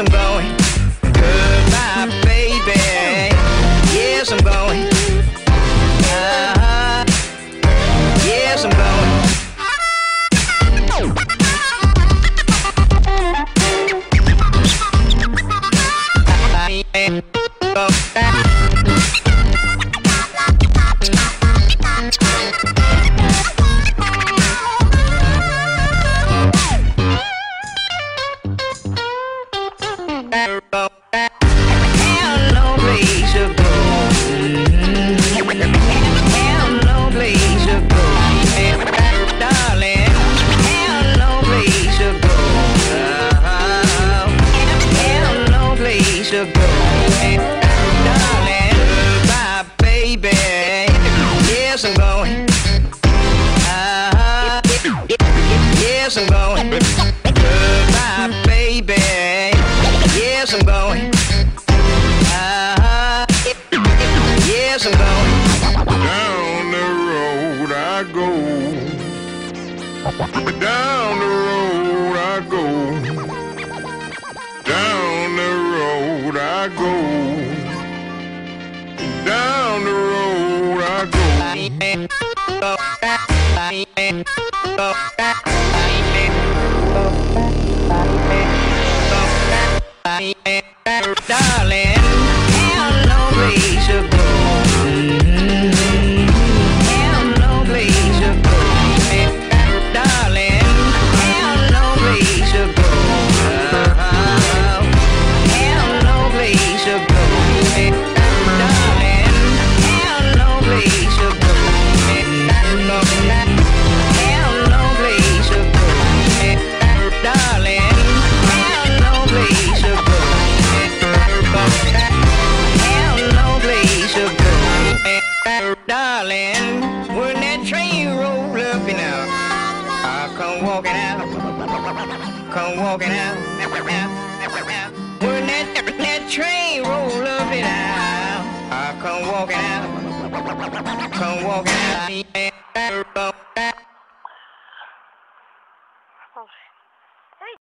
I'm going. Goodbye, baby. Yes, I'm going. Uh-huh. Yes, I'm going. I baby. Yes, I'm going. Uh-huh. Yes, I'm going. Goodbye, baby. Yes, I'm going. Uh-huh. Yes, I'm going. Down the road I go. Down the road I go. Down the road I go. Go. Come walking out, come walking out. When that, that train roll up and out, I come walking out, come walking out.